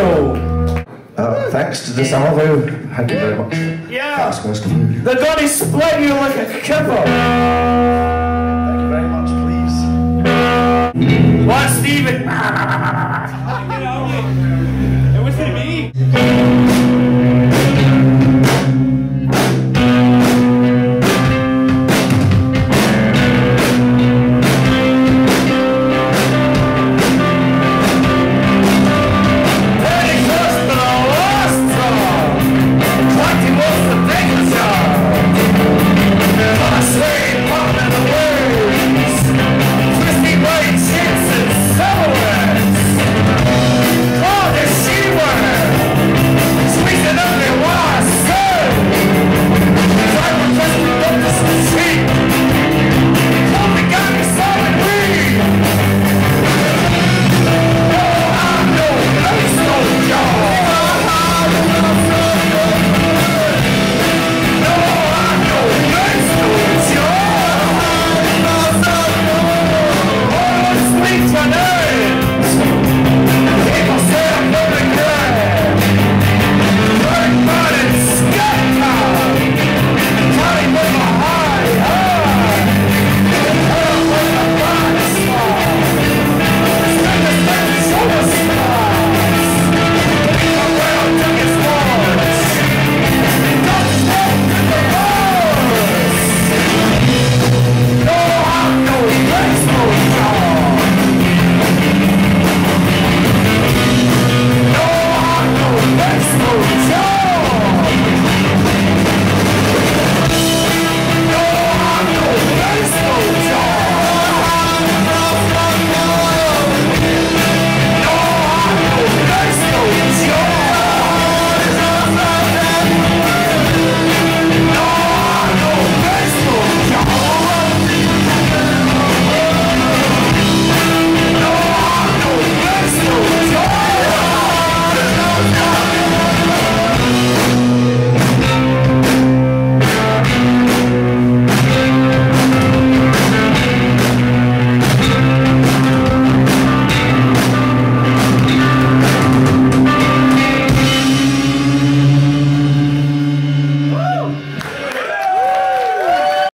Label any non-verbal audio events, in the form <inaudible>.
Salvo. Uh, thanks to the salvo. Thank you very much. Yeah. That's most of you. They're is split you like a kipper. Thank you very much, please. What, Stephen? <laughs>